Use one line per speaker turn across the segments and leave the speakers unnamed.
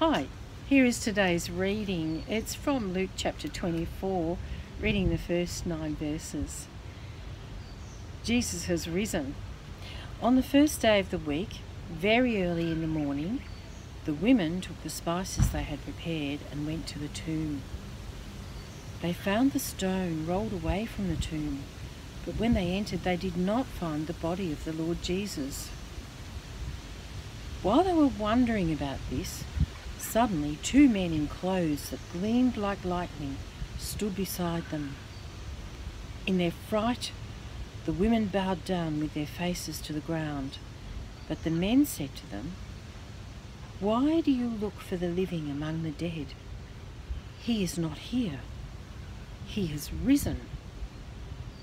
Hi, here is today's reading. It's from Luke chapter 24, reading the first nine verses. Jesus has risen. On the first day of the week, very early in the morning, the women took the spices they had prepared and went to the tomb. They found the stone rolled away from the tomb, but when they entered, they did not find the body of the Lord Jesus. While they were wondering about this, Suddenly, two men in clothes that gleamed like lightning stood beside them. In their fright, the women bowed down with their faces to the ground. But the men said to them, Why do you look for the living among the dead? He is not here. He has risen.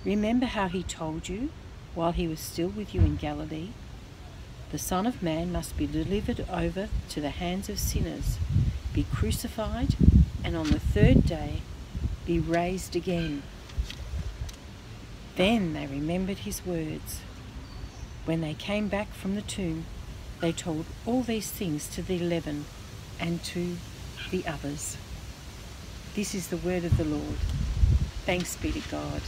Remember how he told you while he was still with you in Galilee? The Son of Man must be delivered over to the hands of sinners, be crucified, and on the third day be raised again. Then they remembered his words. When they came back from the tomb, they told all these things to the eleven and to the others. This is the word of the Lord. Thanks be to God.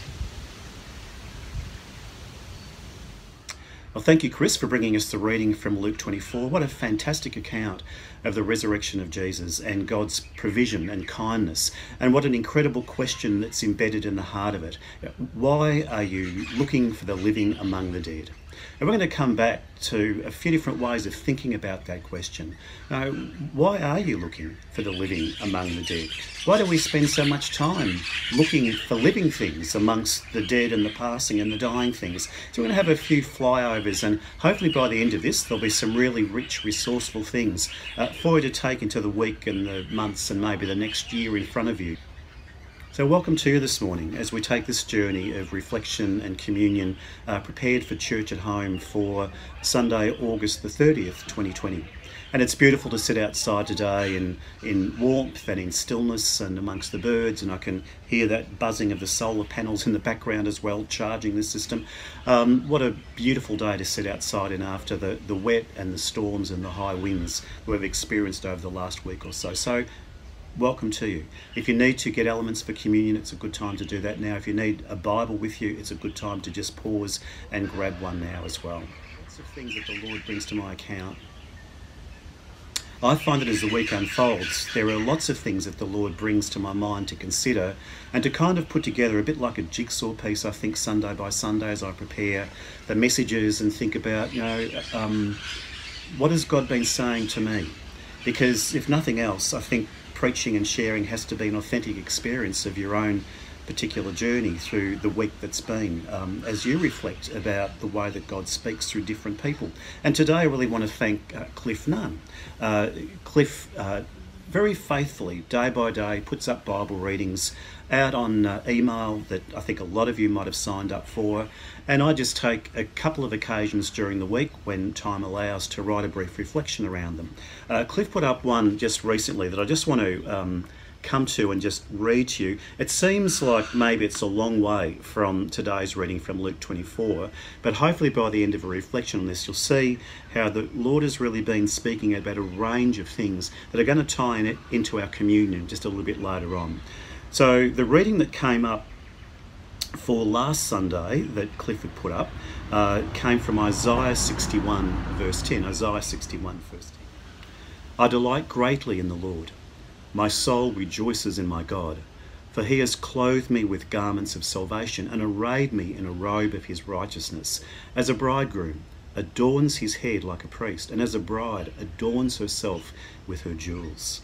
Well, thank you, Chris, for bringing us the reading from Luke 24. What a fantastic account of the resurrection of Jesus and God's provision and kindness. And what an incredible question that's embedded in the heart of it. Why are you looking for the living among the dead? And we're going to come back to a few different ways of thinking about that question. Now, why are you looking for the living among the dead? Why do we spend so much time looking for living things amongst the dead and the passing and the dying things? So we're going to have a few flyovers and hopefully by the end of this there'll be some really rich, resourceful things uh, for you to take into the week and the months and maybe the next year in front of you. So, welcome to you this morning as we take this journey of reflection and communion uh, prepared for church at home for Sunday, August the 30th, 2020. And it's beautiful to sit outside today in, in warmth and in stillness and amongst the birds, and I can hear that buzzing of the solar panels in the background as well, charging the system. Um, what a beautiful day to sit outside in after the, the wet and the storms and the high winds we've experienced over the last week or so. So, welcome to you. If you need to get elements for communion, it's a good time to do that now. If you need a Bible with you, it's a good time to just pause and grab one now as well. Lots of things that the Lord brings to my account. I find that as the week unfolds, there are lots of things that the Lord brings to my mind to consider and to kind of put together a bit like a jigsaw piece, I think, Sunday by Sunday as I prepare the messages and think about, you know, um, what has God been saying to me? Because if nothing else, I think preaching and sharing has to be an authentic experience of your own particular journey through the week that's been um, as you reflect about the way that God speaks through different people. And today I really want to thank uh, Cliff Nunn. Uh, Cliff uh, very faithfully, day by day, puts up Bible readings out on uh, email that I think a lot of you might have signed up for. And I just take a couple of occasions during the week when time allows to write a brief reflection around them. Uh, Cliff put up one just recently that I just want to um, come to and just read to you. It seems like maybe it's a long way from today's reading from Luke 24, but hopefully by the end of a reflection on this, you'll see how the Lord has really been speaking about a range of things that are going to tie in it into our communion just a little bit later on. So the reading that came up for last Sunday that Clifford put up uh, came from Isaiah 61, verse 10. Isaiah 61, verse 10. I delight greatly in the Lord. My soul rejoices in my God, for he has clothed me with garments of salvation and arrayed me in a robe of his righteousness, as a bridegroom adorns his head like a priest, and as a bride adorns herself with her jewels.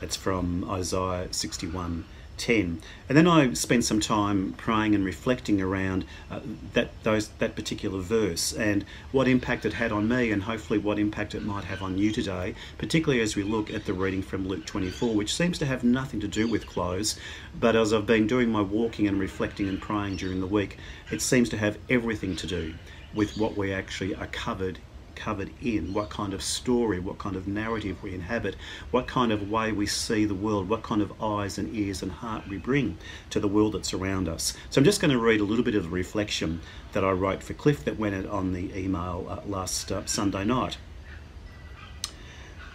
That's from Isaiah 61 10. And then I spent some time praying and reflecting around uh, that those that particular verse and what impact it had on me and hopefully what impact it might have on you today, particularly as we look at the reading from Luke 24, which seems to have nothing to do with clothes, but as I've been doing my walking and reflecting and praying during the week, it seems to have everything to do with what we actually are covered covered in, what kind of story, what kind of narrative we inhabit, what kind of way we see the world, what kind of eyes and ears and heart we bring to the world that's around us. So I'm just going to read a little bit of the reflection that I wrote for Cliff that went out on the email uh, last uh, Sunday night.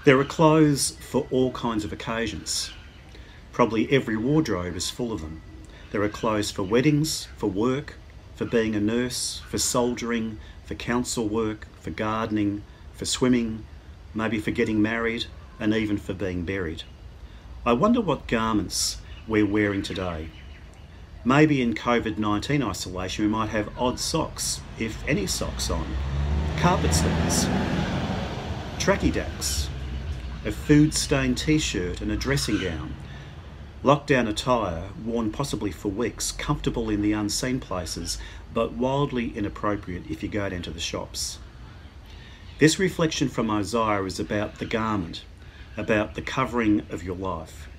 There are clothes for all kinds of occasions. Probably every wardrobe is full of them. There are clothes for weddings, for work, for being a nurse, for soldiering, for council work, for gardening, for swimming, maybe for getting married, and even for being buried. I wonder what garments we're wearing today. Maybe in COVID 19 isolation, we might have odd socks, if any socks on, carpet slippers, tracky dacks, a food stained t shirt, and a dressing gown. Lockdown attire, worn possibly for weeks, comfortable in the unseen places, but wildly inappropriate if you go down to the shops. This reflection from Isaiah is about the garment, about the covering of your life.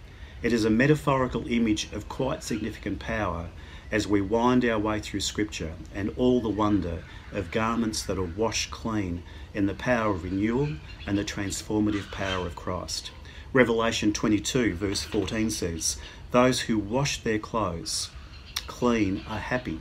It is a metaphorical image of quite significant power as we wind our way through Scripture and all the wonder of garments that are washed clean in the power of renewal and the transformative power of Christ. Revelation 22, verse 14 says, Those who wash their clothes clean are happy,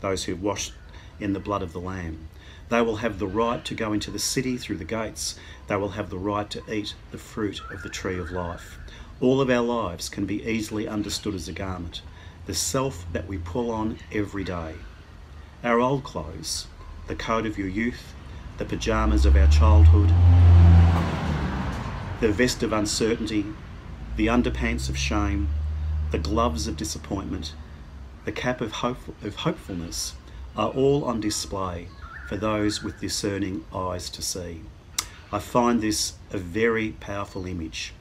those who wash in the blood of the Lamb. They will have the right to go into the city through the gates. They will have the right to eat the fruit of the tree of life. All of our lives can be easily understood as a garment, the self that we pull on every day. Our old clothes, the coat of your youth, the pyjamas of our childhood, the vest of uncertainty, the underpants of shame, the gloves of disappointment, the cap of, of hopefulness are all on display for those with discerning eyes to see. I find this a very powerful image.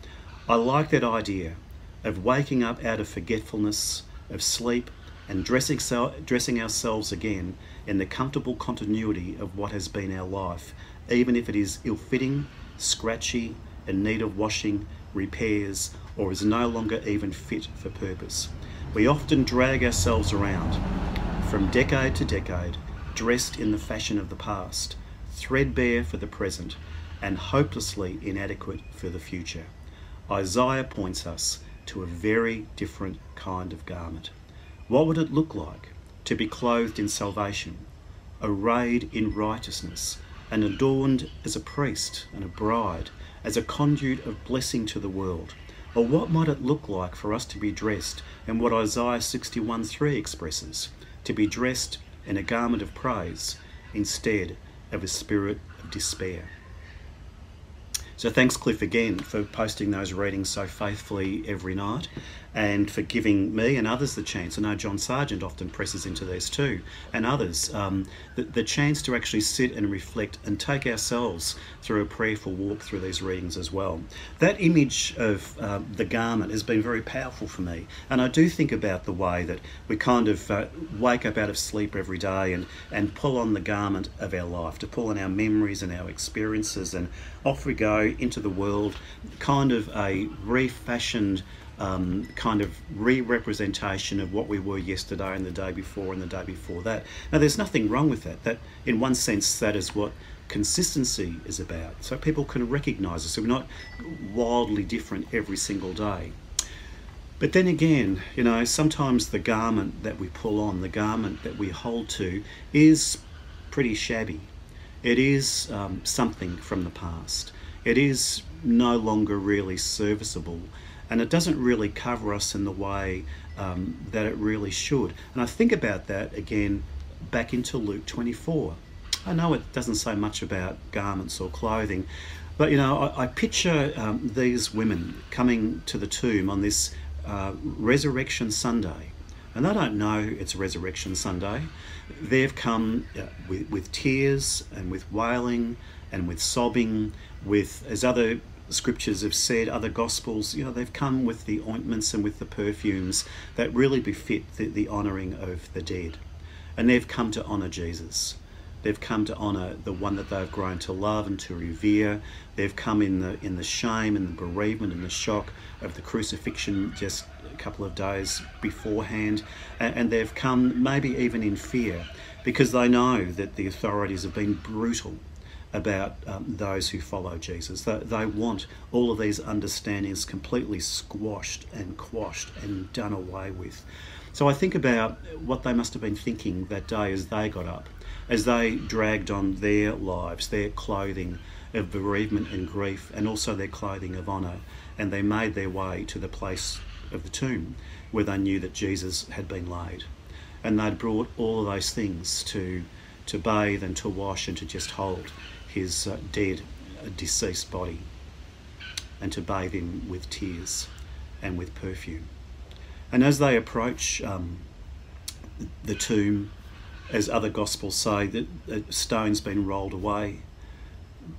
I like that idea of waking up out of forgetfulness, of sleep, and dressing, dressing ourselves again in the comfortable continuity of what has been our life, even if it is ill fitting, scratchy, in need of washing, repairs, or is no longer even fit for purpose. We often drag ourselves around from decade to decade dressed in the fashion of the past, threadbare for the present, and hopelessly inadequate for the future. Isaiah points us to a very different kind of garment. What would it look like to be clothed in salvation, arrayed in righteousness, and adorned as a priest and a bride, as a conduit of blessing to the world? Or what might it look like for us to be dressed in what Isaiah 61:3 expresses, to be dressed in a garment of praise instead of a spirit of despair. So thanks, Cliff, again for posting those readings so faithfully every night and for giving me and others the chance. I know John Sargent often presses into these too, and others, um, the, the chance to actually sit and reflect and take ourselves through a prayerful walk through these readings as well. That image of uh, the garment has been very powerful for me, and I do think about the way that we kind of uh, wake up out of sleep every day and, and pull on the garment of our life, to pull on our memories and our experiences, and off we go into the world, kind of a refashioned um, kind of re-representation of what we were yesterday and the day before and the day before that. Now, there's nothing wrong with that. That, in one sense, that is what consistency is about. So people can recognise us. So we're not wildly different every single day. But then again, you know, sometimes the garment that we pull on, the garment that we hold to, is pretty shabby. It is um, something from the past. It is no longer really serviceable and it doesn't really cover us in the way um, that it really should. And I think about that again back into Luke 24. I know it doesn't say much about garments or clothing, but you know, I, I picture um, these women coming to the tomb on this uh, Resurrection Sunday. And they don't know it's Resurrection Sunday. They've come uh, with, with tears and with wailing and with sobbing, with, as other scriptures have said, other gospels, you know, they've come with the ointments and with the perfumes that really befit the, the honouring of the dead. And they've come to honour Jesus. They've come to honour the one that they've grown to love and to revere. They've come in the in the shame and the bereavement and the shock of the crucifixion just a couple of days beforehand, and, and they've come maybe even in fear because they know that the authorities have been brutal about um, those who follow Jesus. They, they want all of these understandings completely squashed and quashed and done away with. So I think about what they must have been thinking that day as they got up, as they dragged on their lives, their clothing, of bereavement and grief, and also their clothing of honour, and they made their way to the place of the tomb where they knew that Jesus had been laid. And they'd brought all of those things to, to bathe and to wash and to just hold his uh, dead, uh, deceased body and to bathe him with tears and with perfume. And as they approach um, the tomb, as other gospels say, that a stone's been rolled away.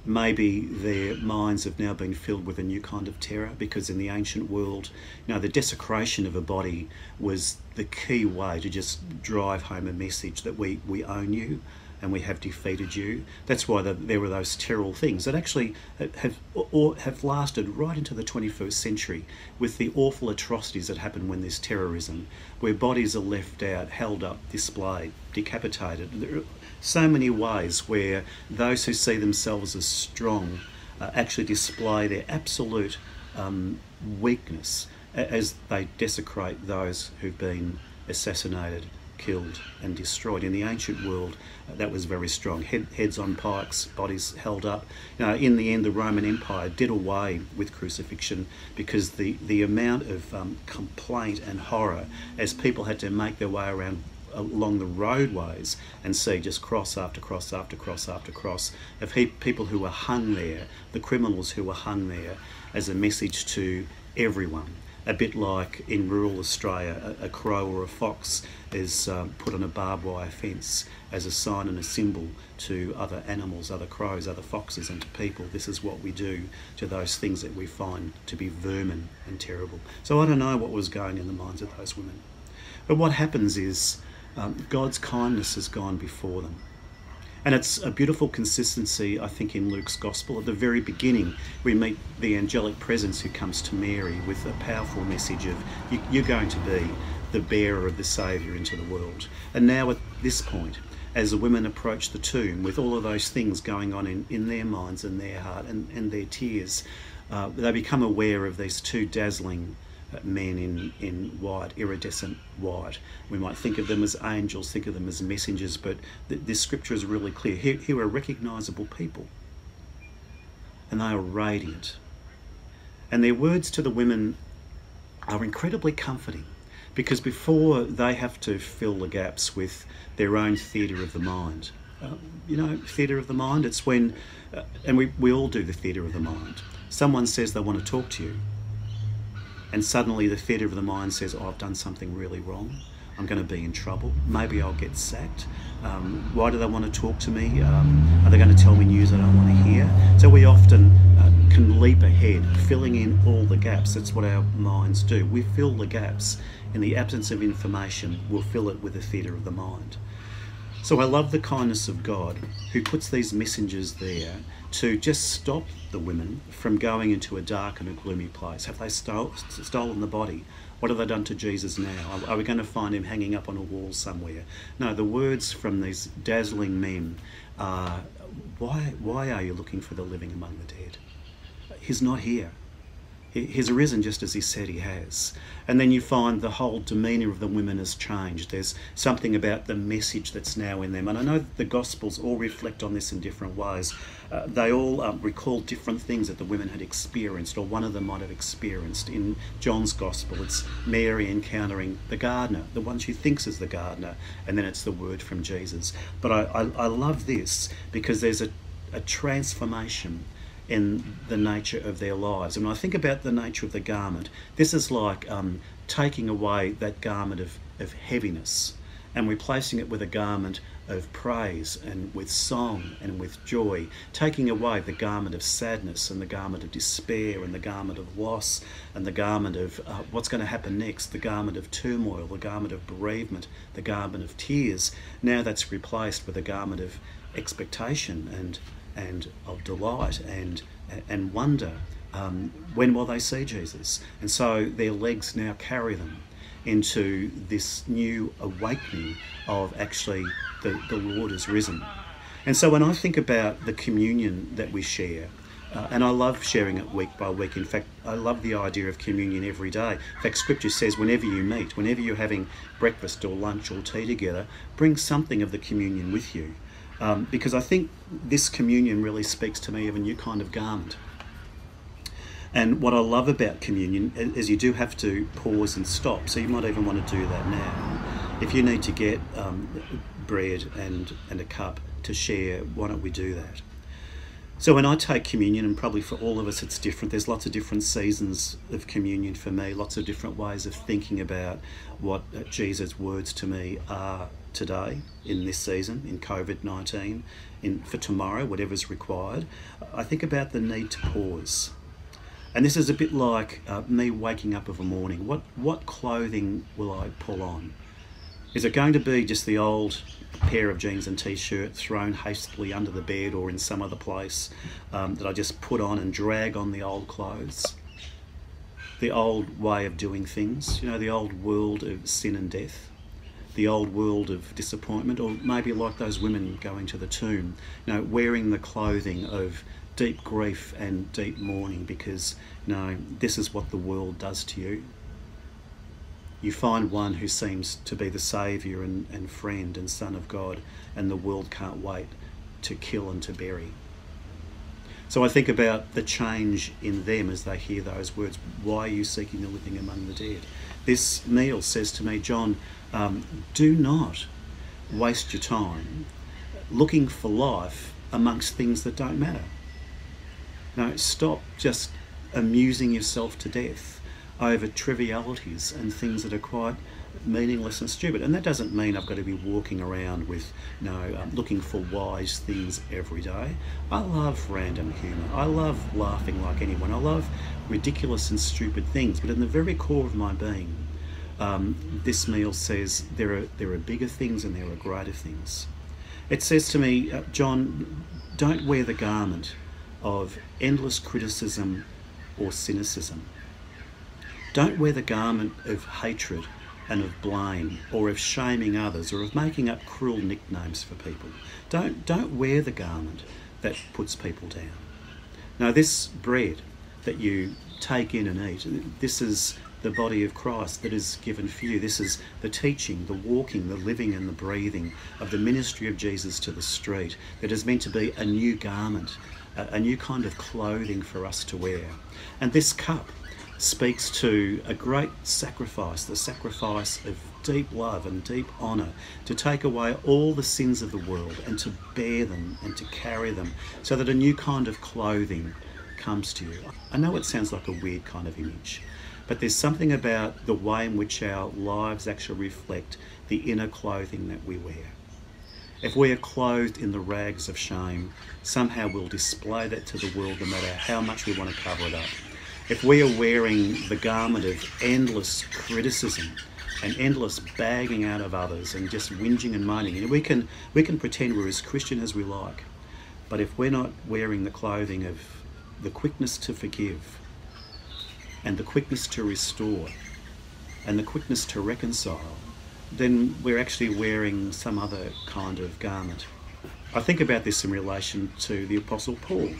Maybe their minds have now been filled with a new kind of terror because in the ancient world, you know, the desecration of a body was the key way to just drive home a message that we, we own you and we have defeated you. That's why the, there were those terrible things that actually have or have lasted right into the 21st century with the awful atrocities that happen when there's terrorism, where bodies are left out, held up, displayed, decapitated. There are so many ways where those who see themselves as strong uh, actually display their absolute um, weakness as they desecrate those who've been assassinated killed and destroyed. In the ancient world, uh, that was very strong. Head, heads on pikes, bodies held up. You know, in the end, the Roman Empire did away with crucifixion because the, the amount of um, complaint and horror as people had to make their way around along the roadways and see just cross after cross after cross after cross of he- people who were hung there, the criminals who were hung there, as a message to everyone a bit like in rural Australia, a, a crow or a fox is um, put on a barbed wire fence as a sign and a symbol to other animals, other crows, other foxes, and to people. This is what we do to those things that we find to be vermin and terrible. So I don't know what was going in the minds of those women. But what happens is um, God's kindness has gone before them. And it's a beautiful consistency, I think, in Luke's gospel. At the very beginning, we meet the angelic presence who comes to Mary with a powerful message of, You're going to be the bearer of the Saviour into the world. And now, at this point, as the women approach the tomb with all of those things going on in, in their minds and their heart and, and their tears, uh, they become aware of these two dazzling men in, in white, iridescent white. We might think of them as angels, think of them as messengers, but th- this scripture is really clear. Here, here are recognizable people, and they are radiant. And their words to the women are incredibly comforting because before they have to fill the gaps with their own theatre of the mind, uh, you know, theatre of the mind, it's when, uh, and we, we all do the theatre of the mind. Someone says they want to talk to you and suddenly the theatre of the mind says, oh, I've done something really wrong. I'm going to be in trouble. Maybe I'll get sacked. Um, why do they want to talk to me? Um, are they going to tell me news I don't want to hear? So we often uh, can leap ahead, filling in all the gaps. That's what our minds do. We fill the gaps. In the absence of information, we'll fill it with the theatre of the mind. So I love the kindness of God who puts these messengers there to just stop the women from going into a dark and a gloomy place. Have they stole, stolen the body? What have they done to Jesus now? Are, are we going to find him hanging up on a wall somewhere? No, the words from these dazzling men are why, why are you looking for the living among the dead? He's not here. He's arisen just as he said he has. And then you find the whole demeanour of the women has changed. There's something about the message that's now in them. And I know the Gospels all reflect on this in different ways. Uh, they all um, recall different things that the women had experienced, or one of them might have experienced. In John's Gospel, it's Mary encountering the gardener, the one she thinks is the gardener, and then it's the word from Jesus. But I, I, I love this because there's a, a transformation in the nature of their lives. And when I think about the nature of the garment, this is like um, taking away that garment of, of heaviness and replacing it with a garment of praise and with song and with joy, taking away the garment of sadness and the garment of despair and the garment of loss and the garment of uh, what's going to happen next, the garment of turmoil, the garment of bereavement, the garment of tears. Now that's replaced with a garment of expectation and and of delight and and wonder. Um, when will they see Jesus? And so their legs now carry them into this new awakening of actually the, the Lord has risen. And so when I think about the communion that we share, uh, and I love sharing it week by week. In fact, I love the idea of communion every day. In fact, Scripture says whenever you meet, whenever you're having breakfast or lunch or tea together, bring something of the communion with you. Um, because I think this communion really speaks to me of a new kind of garment. And what I love about communion is you do have to pause and stop. So you might even want to do that now. If you need to get um, bread and, and a cup to share, why don't we do that? So when I take communion, and probably for all of us it's different, there's lots of different seasons of communion for me, lots of different ways of thinking about what uh, Jesus' words to me are today in this season, in COVID 19, in, for tomorrow, whatever's required. I think about the need to pause and this is a bit like uh, me waking up of a morning. What, what clothing will I pull on? Is it going to be just the old pair of jeans and t-shirt thrown hastily under the bed or in some other place um, that I just put on and drag on the old clothes? The old way of doing things, you know, the old world of sin and death, the old world of disappointment, or maybe like those women going to the tomb, you know, wearing the clothing of deep grief and deep mourning because you know this is what the world does to you. You find one who seems to be the saviour and, and friend and son of God, and the world can't wait to kill and to bury. So I think about the change in them as they hear those words. Why are you seeking the living among the dead? This meal says to me, John, um, do not waste your time looking for life amongst things that don't matter. No, stop just amusing yourself to death over trivialities and things that are quite meaningless and stupid. And that doesn't mean I've got to be walking around with, you know, um, looking for wise things every day. I love random humour. I love laughing like anyone. I love ridiculous and stupid things. But in the very core of my being, um, this meal says there are there are bigger things and there are greater things. It says to me, uh, John, don't wear the garment of endless criticism or cynicism. Don't wear the garment of hatred and of blame or of shaming others or of making up cruel nicknames for people. Don't, don't wear the garment that puts people down. Now, this bread that you take in and eat, this is the body of Christ that is given for you. This is the teaching, the walking, the living, and the breathing of the ministry of Jesus to the street that is meant to be a new garment a, new kind of clothing for us to wear. And this cup speaks to a great sacrifice, the sacrifice of deep love and deep honour, to take away all the sins of the world and to bear them and to carry them so that a new kind of clothing comes to you. I know it sounds like a weird kind of image, but there's something about the way in which our lives actually reflect the inner clothing that we wear. If we are clothed in the rags of shame, somehow we'll display that to the world no matter how much we want to cover it up. If we are wearing the garment of endless criticism and endless bagging out of others and just whinging and moaning, we can, we can pretend we're as Christian as we like. But if we're not wearing the clothing of the quickness to forgive and the quickness to restore and the quickness to reconcile, then we're actually wearing some other kind of garment. I think about this in relation to the Apostle Paul.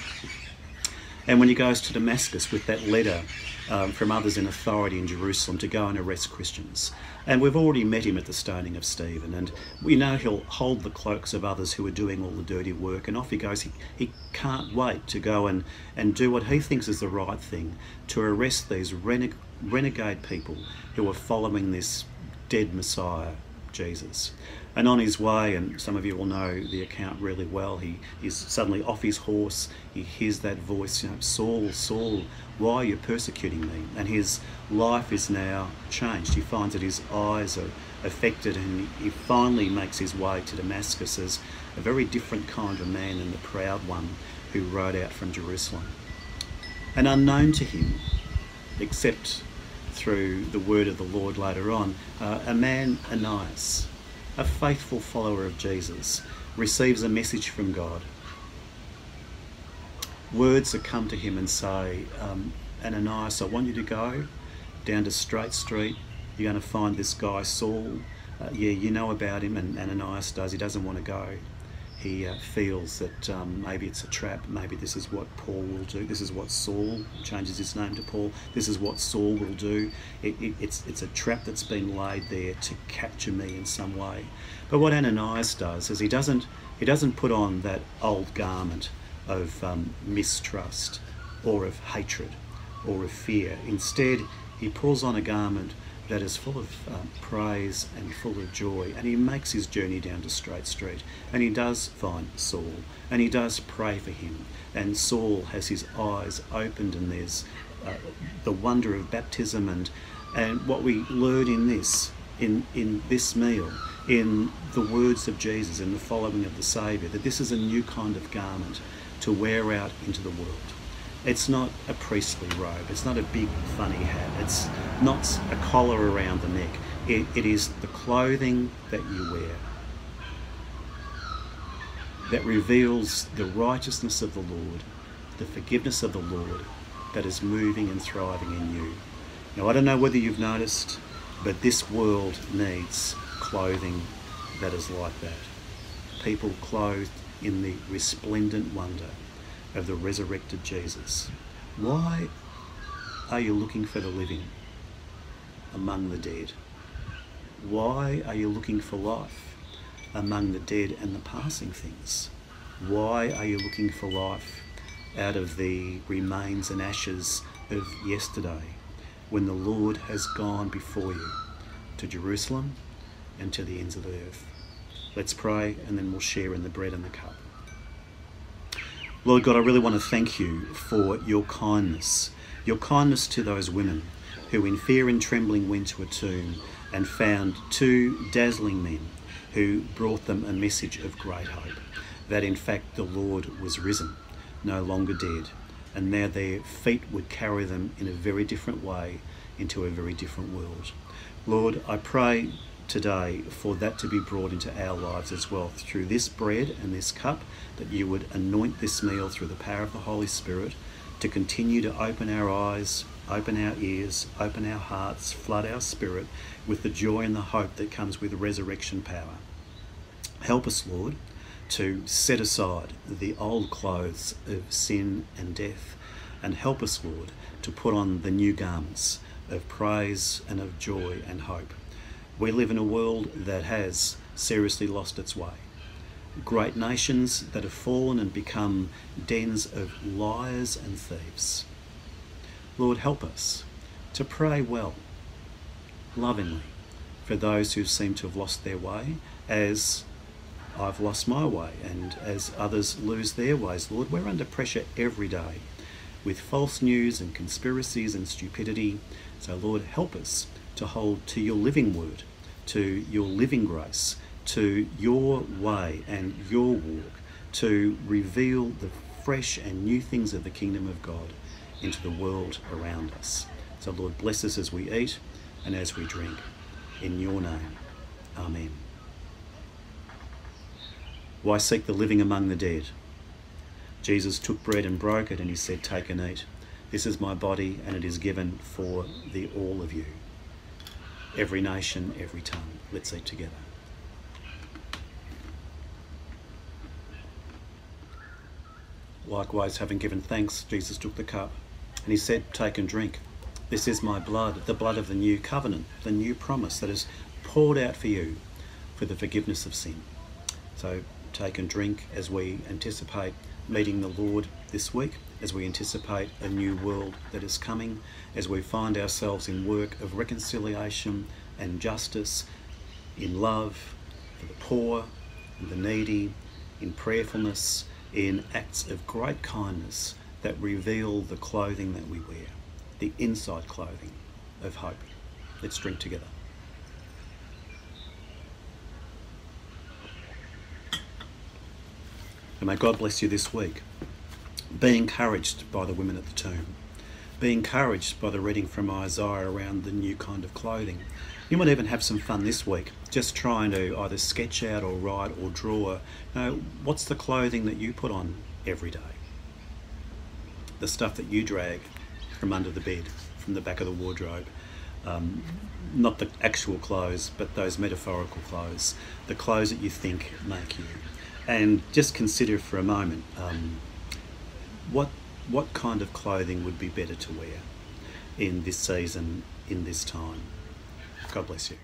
And when he goes to Damascus with that letter um, from others in authority in Jerusalem to go and arrest Christians. And we've already met him at the stoning of Stephen, and we know he'll hold the cloaks of others who are doing all the dirty work, and off he goes. He, he can't wait to go and, and do what he thinks is the right thing to arrest these rene- renegade people who are following this dead Messiah, Jesus. And on his way, and some of you will know the account really well, he is suddenly off his horse. He hears that voice, you know, Saul, Saul, why are you persecuting me? And his life is now changed. He finds that his eyes are affected, and he finally makes his way to Damascus as a very different kind of man than the proud one who rode out from Jerusalem. And unknown to him, except through the word of the Lord later on, uh, a man, Ananias, a faithful follower of Jesus, receives a message from God. Words that come to him and say, um, Ananias, I want you to go down to Straight Street. You're going to find this guy, Saul. Uh, yeah, you know about him, and Ananias does. He doesn't want to go he uh, feels that um, maybe it's a trap, maybe this is what Paul will do, this is what Saul changes his name to Paul, this is what Saul will do. It, it, it's, it's a trap that's been laid there to capture me in some way. But what Ananias does is he doesn't He doesn't put on that old garment of um, mistrust or of hatred or of fear. Instead, he pulls on a garment that is full of um, praise and full of joy. And he makes his journey down to Straight Street. And he does find Saul. And he does pray for him. And Saul has his eyes opened, and there's uh, the wonder of baptism. And, and what we learn in this, in, in this meal, in the words of Jesus, in the following of the Saviour, that this is a new kind of garment to wear out into the world. It's not a priestly robe. It's not a big funny hat. It's not a collar around the neck. It, it is the clothing that you wear that reveals the righteousness of the Lord, the forgiveness of the Lord that is moving and thriving in you. Now, I don't know whether you've noticed, but this world needs clothing that is like that. People clothed in the resplendent wonder of the resurrected Jesus. Why are you looking for the living among the dead? Why are you looking for life among the dead and the passing things? Why are you looking for life out of the remains and ashes of yesterday when the Lord has gone before you to Jerusalem and to the ends of the earth? Let's pray and then we'll share in the bread and the cup. Lord God, I really want to thank you for your kindness, your kindness to those women who, in fear and trembling, went to a tomb and found two dazzling men who brought them a message of great hope that in fact the Lord was risen, no longer dead, and now their feet would carry them in a very different way into a very different world. Lord, I pray today for that to be brought into our lives as well through this bread and this cup, that you would anoint this meal through the power of the Holy Spirit to continue to open our eyes, open our ears, open our hearts, flood our spirit with the joy and the hope that comes with resurrection power. Help us, Lord, to set aside the old clothes of sin and death, and help us, Lord, to put on the new garments of praise and of joy and hope. We live in a world that has seriously lost its way. Great nations that have fallen and become dens of liars and thieves. Lord, help us to pray well, lovingly, for those who seem to have lost their way, as I've lost my way, and as others lose their ways. Lord, we're under pressure every day with false news and conspiracies and stupidity. So, Lord, help us to hold to your living word, to your living grace, to your way and your walk, to reveal the fresh and new things of the kingdom of God into the world around us. So, Lord, bless us as we eat and as we drink. In your name, Amen. Why seek the living among the dead? Jesus took bread and broke it, and he said, Take and eat. This is my body, and it is given for the all of you every nation, every tongue. Let's eat together. Likewise, having given thanks, Jesus took the cup and he said, Take and drink. This is my blood, the blood of the new covenant, the new promise that is poured out for you for the forgiveness of sin. So take and drink as we anticipate meeting the Lord this week, as we anticipate a new world that is coming, as we find ourselves in work of reconciliation and justice, in love for the poor and the needy, in prayerfulness, in acts of great kindness that reveal the clothing that we wear, the inside clothing of hope. Let's drink together. And may God bless you this week. Be encouraged by the women at the tomb. Be encouraged by the reading from Isaiah around the new kind of clothing. You might even have some fun this week, just trying to either sketch out or write or draw. You know, what's the clothing that you put on every day? The stuff that you drag from under the bed, from the back of the wardrobe. Um, not the actual clothes, but those metaphorical clothes, the clothes that you think make you and just consider for a moment um, what what kind of clothing would be better to wear in this season, in this time. God bless you.